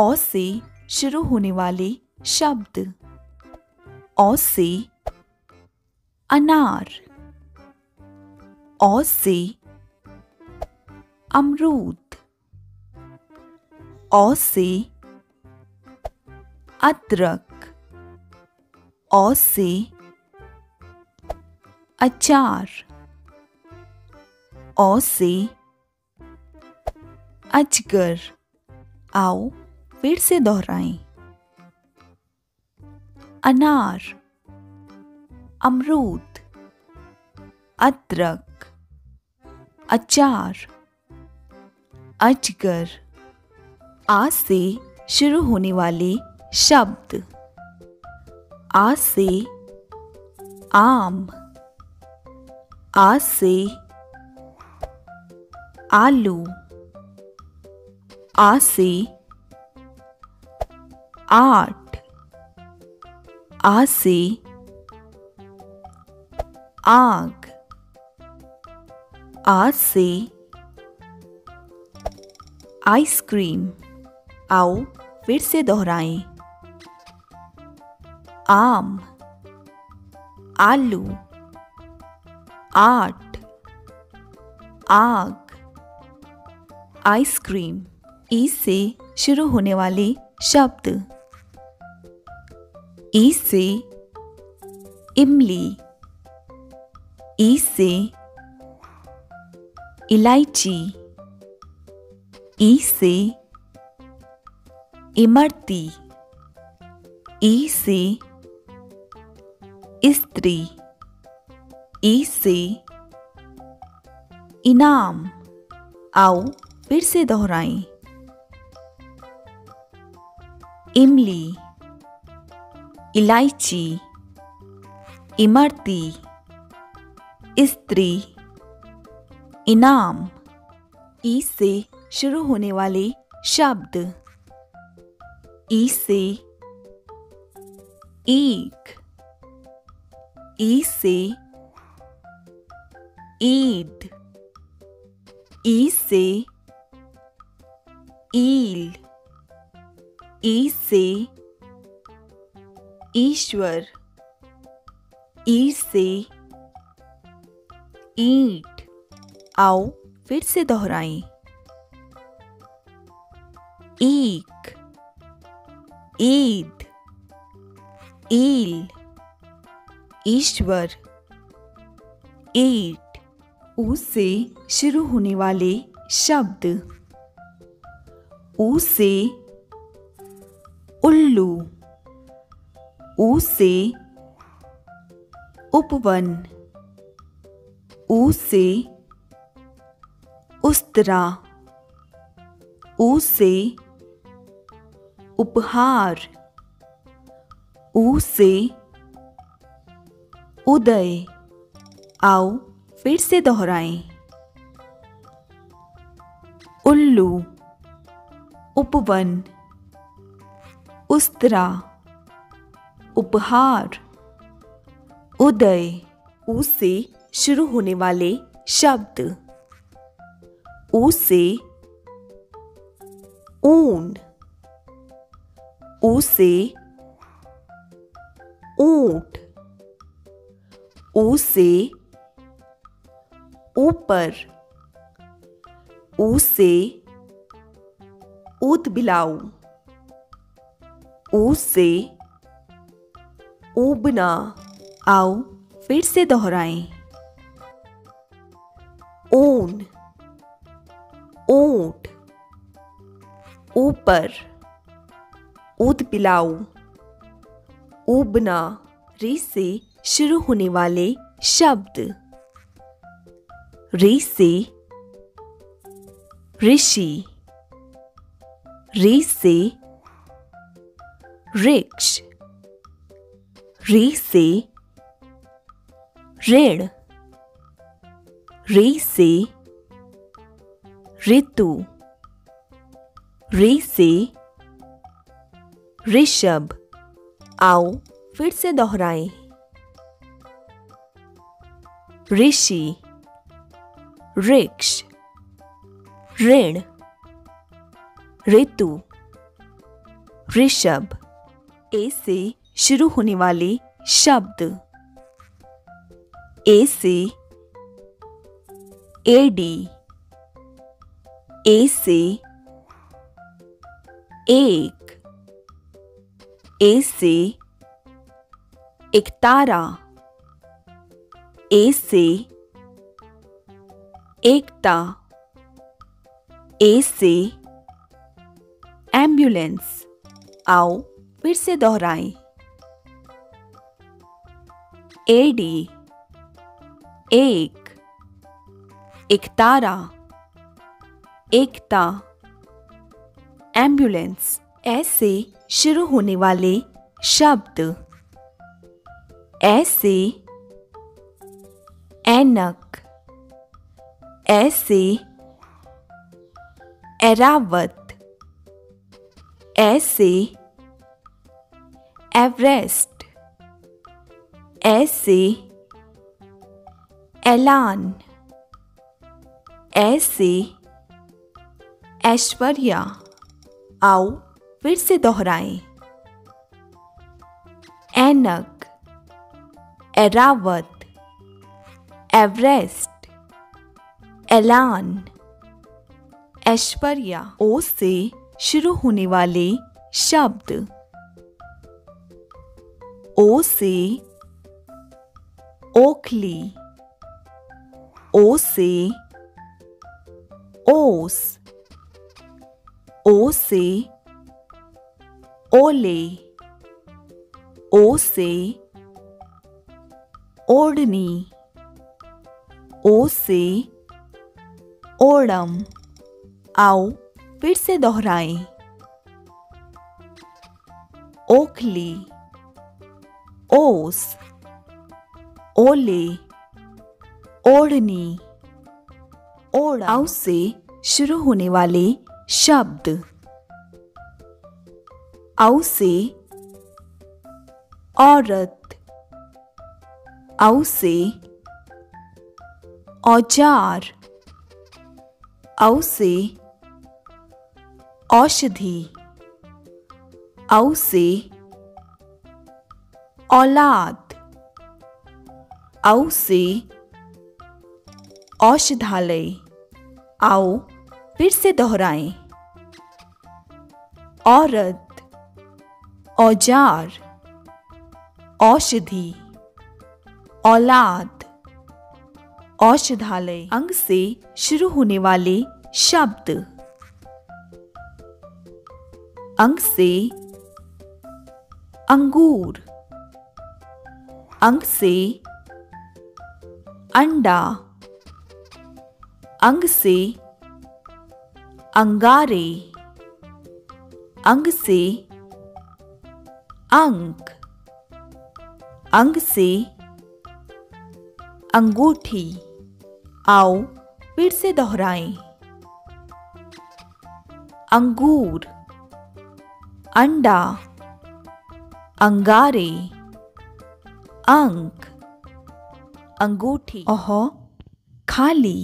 औ से शुरू होने वाले शब्द। औ से अनार। औ से अमरूद। औ से अदरक। औ से अचार। औ से अजगर। आओ। फिर से दोहराएँ। अनार, अमरूद, अदरक, अचार, अजगर, आज से शुरू होने वाले शब्द। आज से आम, आज से आलू आ से आठ आ से आग आ से आइसक्रीम। आओ फिर से दोहराएँ। आम, आलू, आठ, आग, आइसक्रीम। ई से शुरू होने वाले शब्द। ई से इमली ई से इलायची ई से इमरती ई से स्त्री ई से इनाम। आओ फिर से दोहराएँ। इमली। इलायची, इमरती स्त्री इनाम ई से शुरू होने वाले शब्द। ई से ईख ई से ईद ई से ईल ई से ईश्वर ई से ईट। आओ फिर से दोहराएँ। ईक, ईद, ईल, ईश्वर, ईट। ऊ से शुरू होने वाले शब्द। ऊ से उल्लू। ऊ से उपवन ऊ से उस्तरा ऊ से उपहार ऊ से उदय। आओ फिर से दोहराएँ। उल्लू, उपवन, उस्तरा। उपहार। उदय ऊ से शुरू होने वाले शब्द। ऊ से ऊन। ऊ से ऊँट। ऊ से ऊपर। ऊ से ऊत बिलाऊ ऊ से ऊबना। आओ फिर से दोहराएँ। ऊन। ऊँट। ऊपर। ऊत पिलाऊ ऊबना री से शुरू होने वाले शब्द। री से ऋषि। री से वृक्ष। री से ऋण, री से ऋतु, री से ऋषभ। आओ फिर से दोहराएँ। ऋषि वृक्ष ऋण, ऋतु, ऋषभ। ए से शुरू होने वाले शब्द। ए से ए डी ए से एक ए से एक तारा ए से एकता ए से एंबुलेंस। आओ फिर से दोहराएँ। एडी एक एक तारा, एकता, एंबुलेंस, ऐसे शुरू होने वाले शब्द। ऐसे, ऐनक, ऐसे एरावत ऐसे, एवरेस्ट। ऐसे ऐलान, ऐसे ऐश्वर्या, आओ फिर से दोहराएँ। ऐनक एरावत एवरेस्ट, ऐलान, ऐश्वर्या, ओ से शुरू होने वाले शब्द, ओ से ओखली ओ से ओस ओ से ओले ओ से ओढ़नी ओ से ओड़म। आओ फिर से दोहराएँ। ओखली, ओस ओले, ओढ़नी ओढ़ाओ से शुरू होने वाले शब्द। औ से औरत। औ से औज़ार। औ से औषधि। औ से औलाद। औ से औषधालय। आओ फिर से दोहराएँ। औरत, औज़ार, औषधि, औलाद, औषधालय। अंग से शुरू होने वाले शब्द। अंग से अंगूर। अंग से अंडा अंग से अंगारे अंग से अंक अंग से अंगूठी, आओ फिर से दोहराएँ। अंगूर, अंडा, अंगारे, अंक अंगूठी ओहो खाली